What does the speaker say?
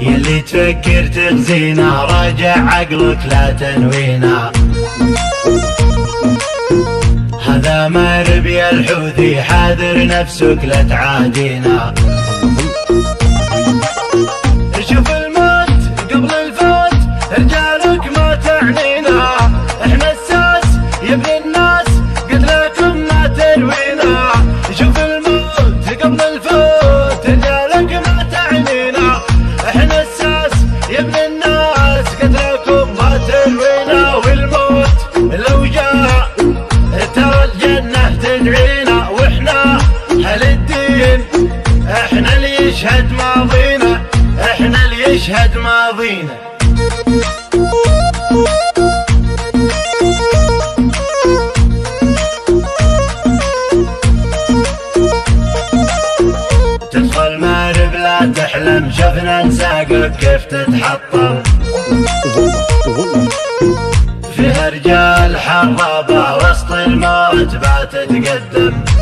يلي تفكر تغزينا راجع عقلك لا تنوينا هذا ما ربي الحوثي حاذر نفسك لا تعادينا شوف الموت قبل الفوت رجالك ما تعنينا إحنا الساس يا ابن الناس قتلكم ما تدعينا وإحنا أهل الدين إحنا اللي يشهد ماضينا إحنا اللي يشهد ماضينا. تدخل مارب لا تحلم شفنا نساقك كيف تتحطم حرابة وسط الموت بات تقدم.